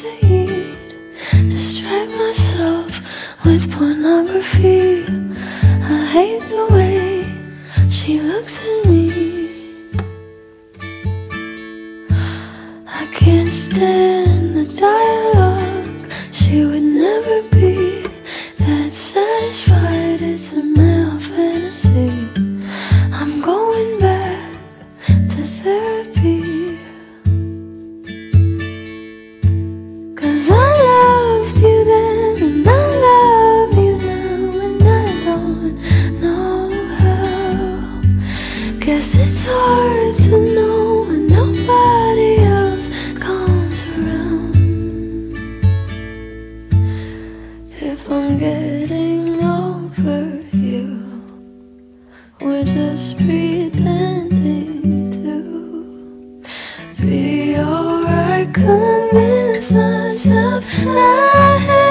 to eat Distract myself with pornography. I hate the way she looks at me. I can't stand the dialogue. She would never be Guess it's hard to know when nobody else comes around. If I'm getting over you, we're just pretending to be alright. Convince myself I